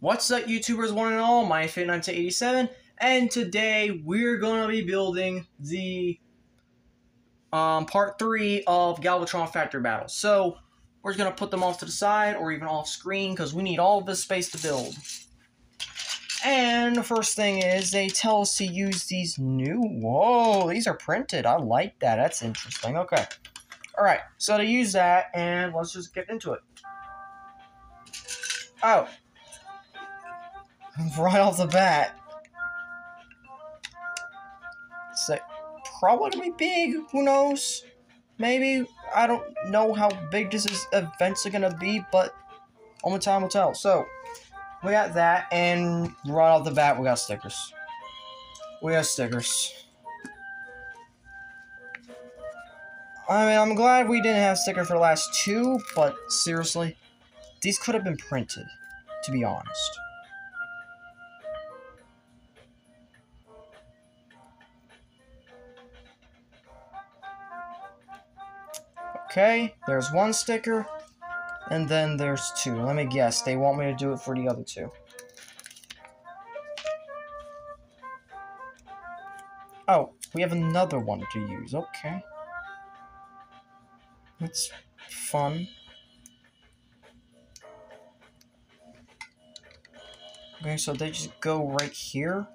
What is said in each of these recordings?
What's up, YouTubers, one and all? My Fit1987, and today we're gonna be building the um, part three of Galvatron Factory Battle. So we're just gonna put them off to the side or even off screen because we need all this space to build. And the first thing is they tell us to use these new. Whoa, these are printed. I like that. That's interesting. Okay. All right. So to use that, and let's just get into it. Oh, right off the bat. So, probably big. Who knows? Maybe. I don't know how big this is events are gonna be, but only time will tell. So, we got that, and right off the bat, we got stickers. We got stickers. I mean, I'm glad we didn't have stickers for the last two, but seriously, these could have been printed, to be honest. Okay, there's one sticker, and then there's two. Let me guess, they want me to do it for the other two. Oh, we have another one to use, okay. That's fun. Okay, so they just go right here?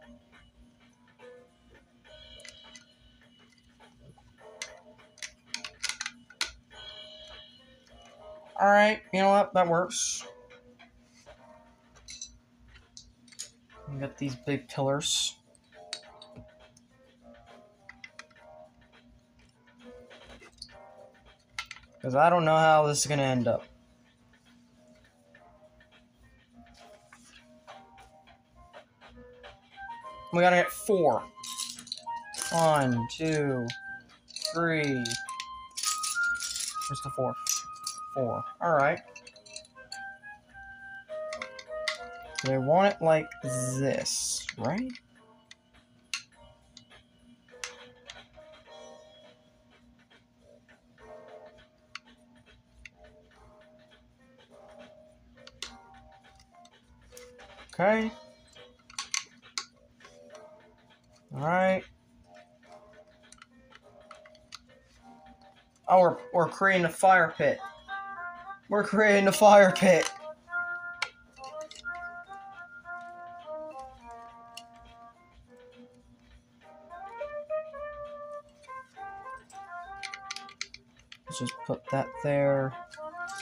Alright, you know what? That works. We got these big pillars. Because I don't know how this is going to end up. We gotta get four. One, two, three. Where's the fourth? Four. Alright. They want it like this, right? Okay. Alright. Oh, we're, we're creating a fire pit. We're creating a fire pit. Just put that there.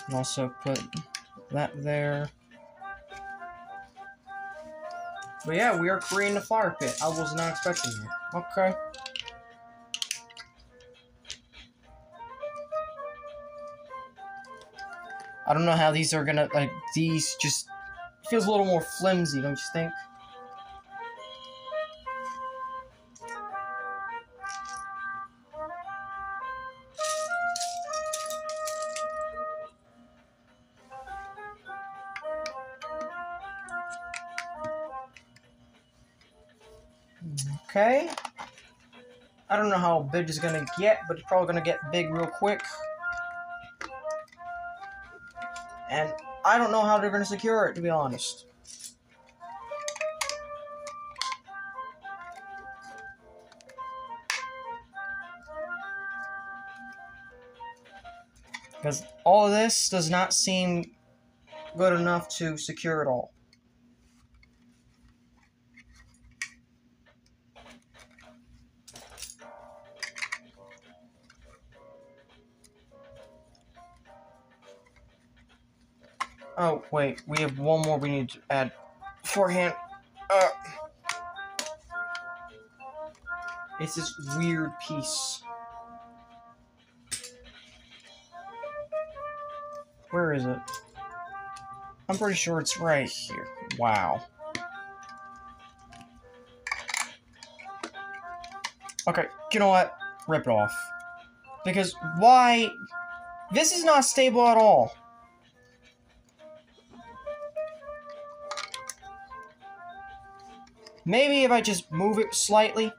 And also put that there. But yeah, we are creating a fire pit. I was not expecting that. Okay. I don't know how these are gonna, like, these just feels a little more flimsy, don't you think? Okay. I don't know how big it's gonna get, but it's probably gonna get big real quick. And I don't know how they're gonna secure it, to be honest. Because all of this does not seem good enough to secure it all. Oh, wait, we have one more we need to add beforehand. Uh, it's this weird piece. Where is it? I'm pretty sure it's right here. Wow. Okay, you know what? Rip it off. Because why? This is not stable at all. Maybe if I just move it slightly.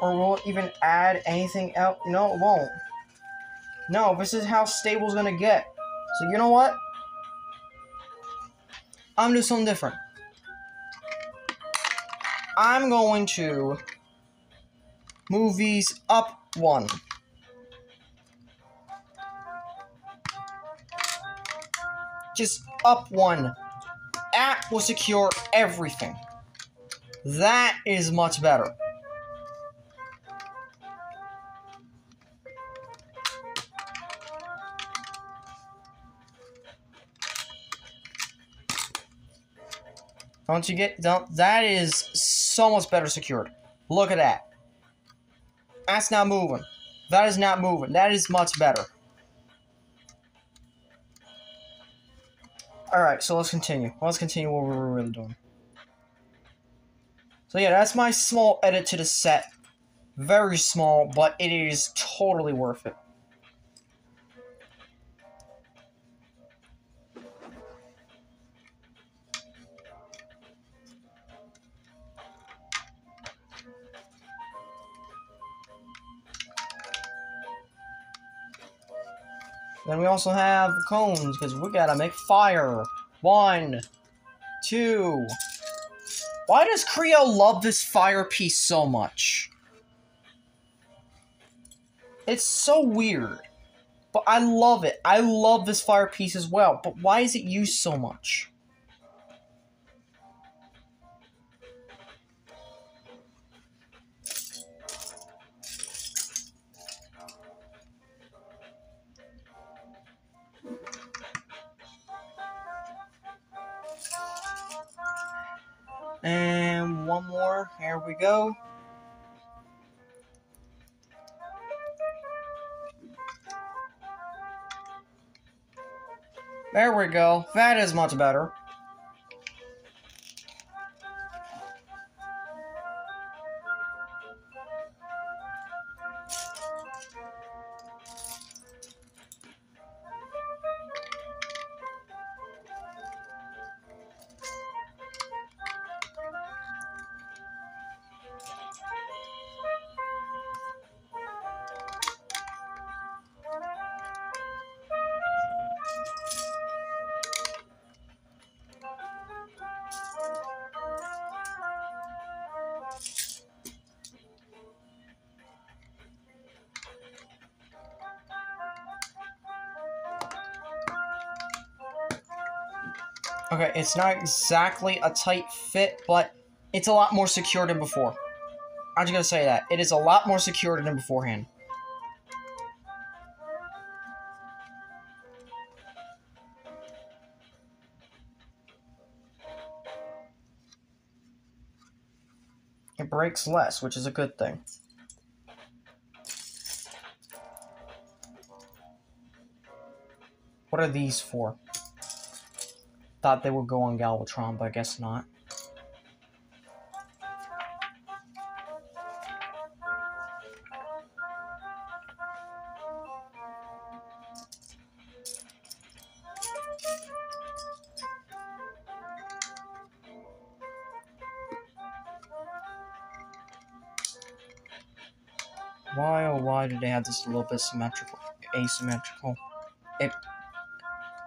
Or will it even add anything else? No, it won't. No, this is how stable's gonna get. So you know what? I'm gonna do something different. I'm going to move these up one. Just up one. That will secure everything. That is much better. Don't you get don't that is so much better secured. Look at that. That's not moving. That is not moving. That is much better. Alright, so let's continue. Let's continue what we're really doing. So yeah, that's my small edit to the set. Very small, but it is totally worth it. Then we also have cones, because we gotta make fire. One, two. Why does Kre-O love this fire piece so much? It's so weird. But I love it. I love this fire piece as well. But why is it used so much? And one more. Here we go. There we go. That is much better. Okay, it's not exactly a tight fit, but it's a lot more secure than before. I'm just gonna say that. It is a lot more secure than beforehand. It breaks less, which is a good thing. What are these for? Thought they would go on Galvatron, but I guess not. Why oh why do they have this a little bit symmetrical asymmetrical? It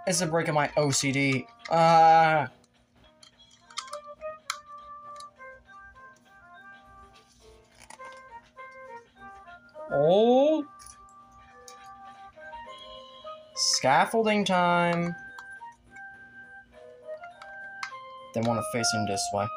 it's a break of my OCD. Uh Oh Scaffolding time. They want to face him this way.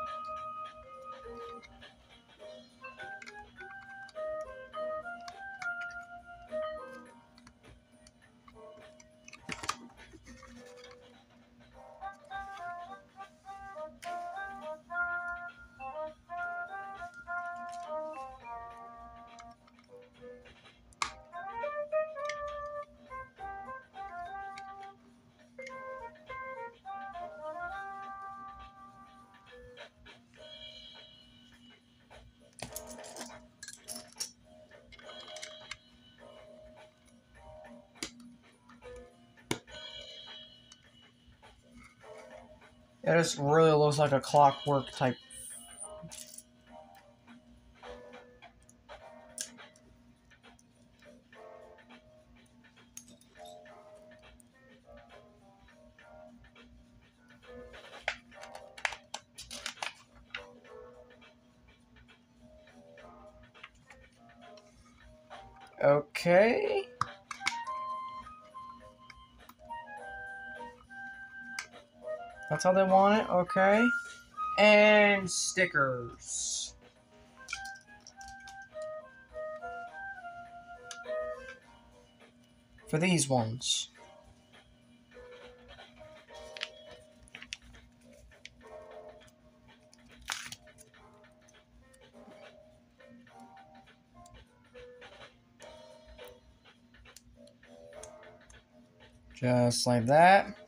It just really looks like a clockwork type. That's how they want it, okay. And stickers. For these ones. Just like that.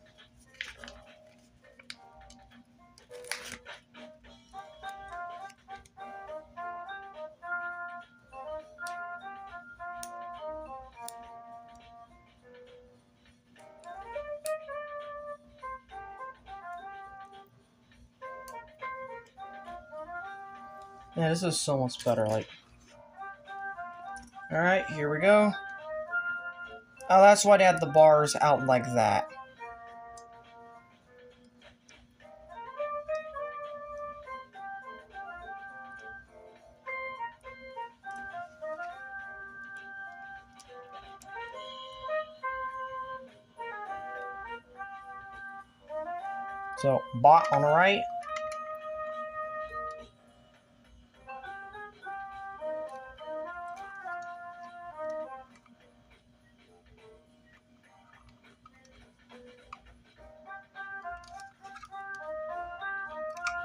Yeah, this is so much better, like... Alright, here we go. Oh, that's why they had the bars out like that. So, bot on the right,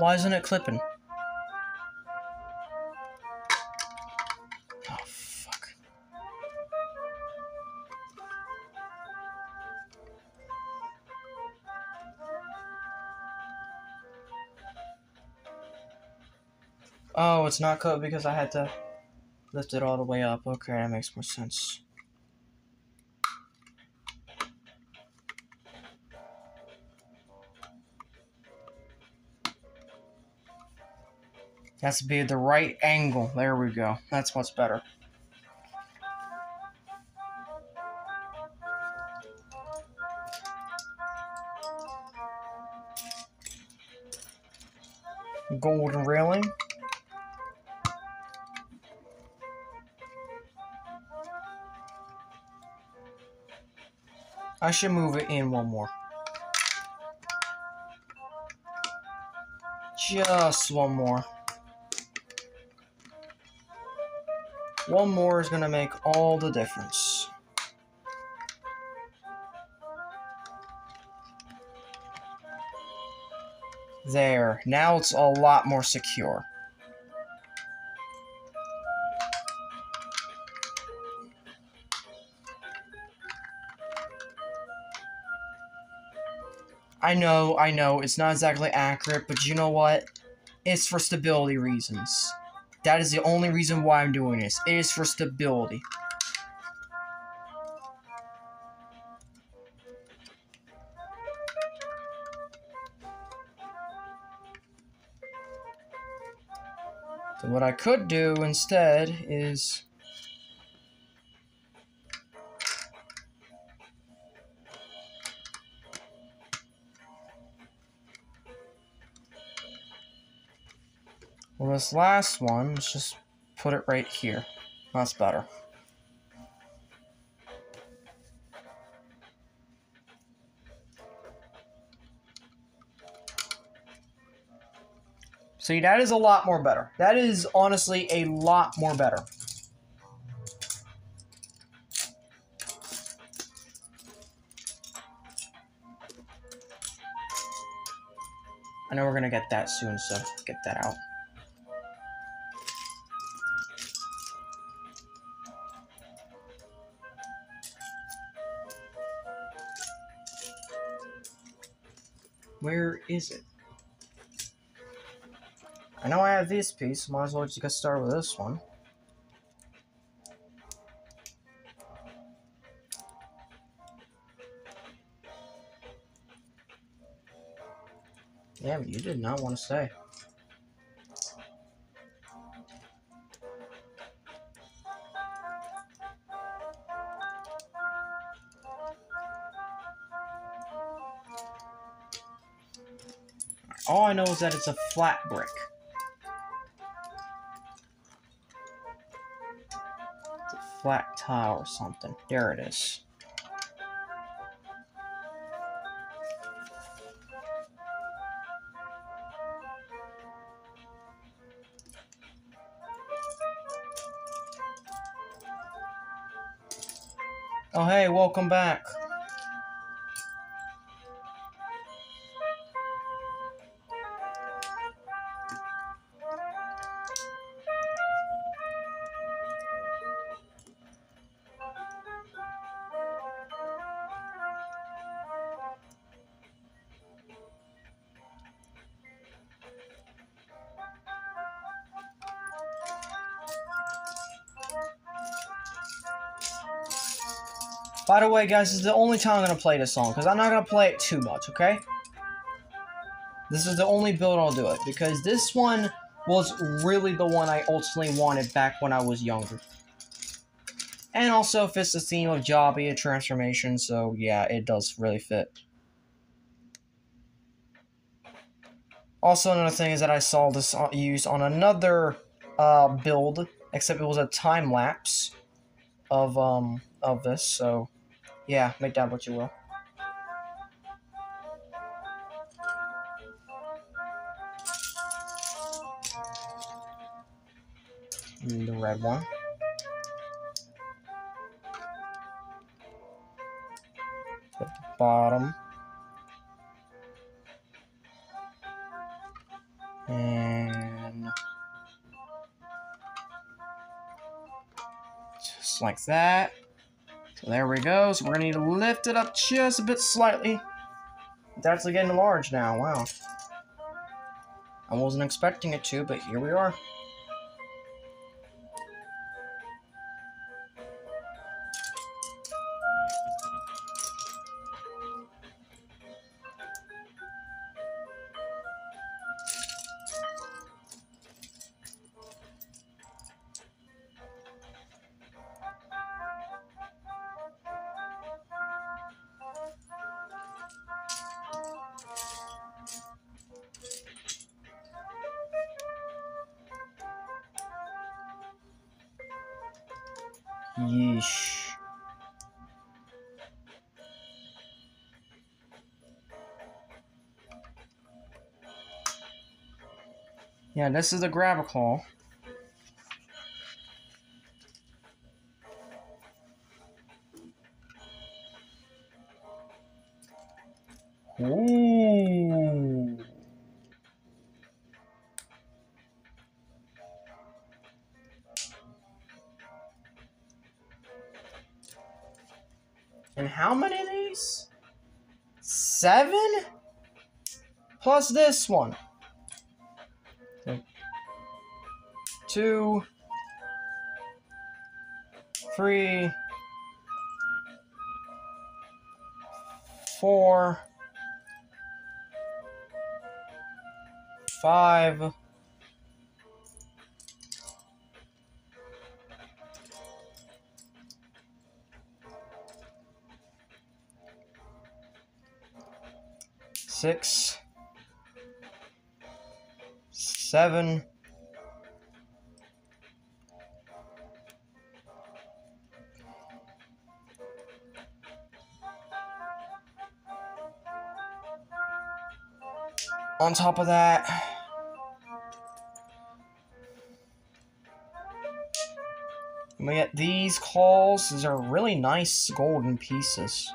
Why isn't it clipping? Oh, fuck. Oh, it's not cut because I had to lift it all the way up. Okay, that makes more sense. Has to be the right angle. There we go. That's what's better. Golden railing. I should move it in one more. Just one more. One more is going to make all the difference. There. Now it's a lot more secure. I know, I know, it's not exactly accurate, but you know what? It's for stability reasons. That is the only reason why I'm doing this. It is for stability. So what I could do instead is... this last one, let's just put it right here. That's better. See, that is a lot more better. That is honestly a lot more better. I know we're gonna get that soon, so get that out. Is it? I know I have this piece, might as well just get started with this one. Damn, you did not want to stay. I know is that it's a flat brick. It's a flat tile or something. There it is. Oh hey, welcome back. Way, guys, this is the only time I'm going to play this song, because I'm not going to play it too much, okay? This is the only build I'll do it, because this one was really the one I ultimately wanted back when I was younger. And also fits the theme of Jobby and transformation, so yeah, it does really fit. Also, another thing is that I saw this used on another uh, build, except it was a time lapse of um of this, so yeah, make that what you will. And the red one. At the bottom. And just like that. There we go. So we're gonna need to lift it up just a bit slightly. It's actually getting large now. Wow. I wasn't expecting it to, but here we are. Yeesh. Yeah, this is the Gravikall. Ooh. This one. Two. Three. Four. Five. six, seven, on top of that, we get these calls. These are really nice golden pieces.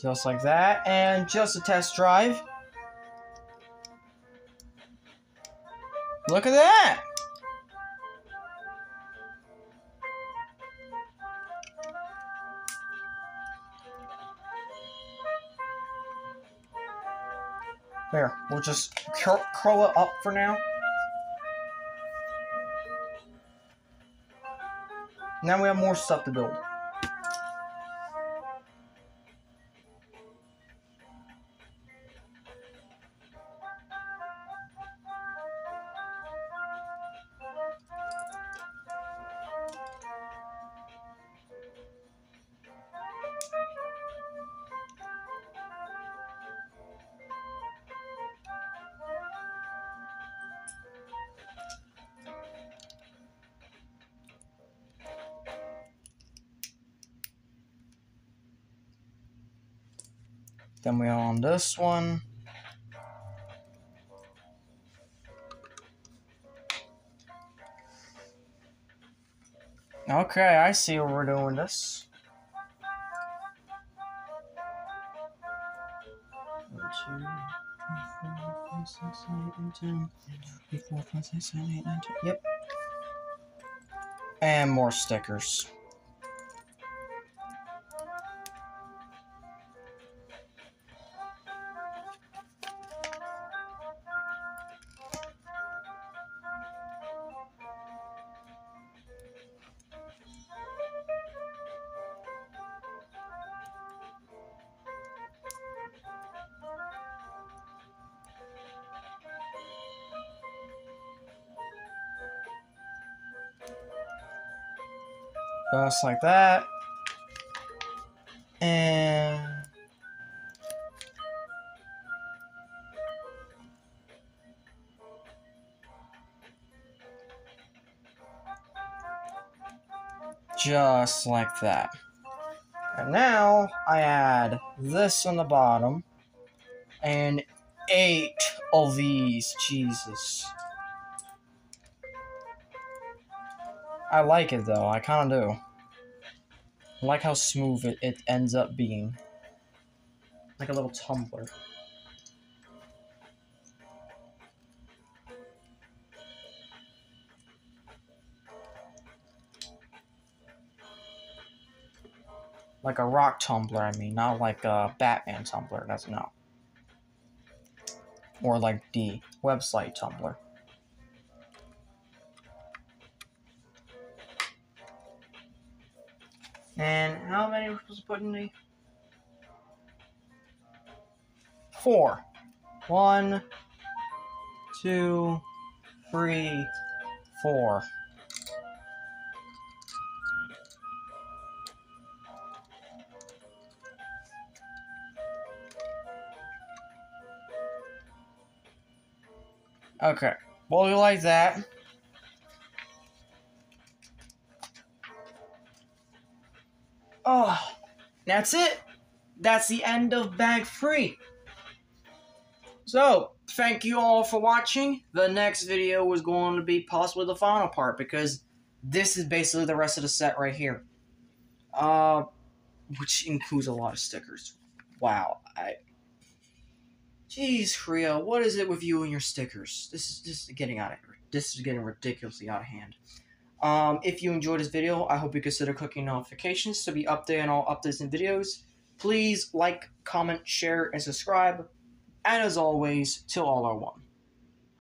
Just like that. And just a test drive. Look at that! There, we'll just cur curl it up for now. Now we have more stuff to build. Then we on this one. Okay, I see what we're doing this. One, two, three, four, Just like that. And just like that. And now I add this on the bottom and eight of these. Jesus. I like it though. I kind of do. I like how smooth it, it ends up being. Like a little tumbler. Like a rock tumbler, I mean, not like a Batman Tumblr. That's no. Or like the website tumbler. And how many were supposed to put in the? Four. One, two, three, four. Okay. Well, you like that. Oh, that's it. That's the end of bag three. So, thank you all for watching. The next video was going to be possibly the final part because this is basically the rest of the set right here. Uh, which includes a lot of stickers. Wow, I. Jeez, Kre-O, what is it with you and your stickers? This is just getting out of this is getting ridiculously out of hand. Um, if you enjoyed this video, I hope you consider clicking notifications to be updated on all updates and videos. Please like, comment, share, and subscribe. And as always, till all are one.